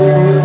Senhor.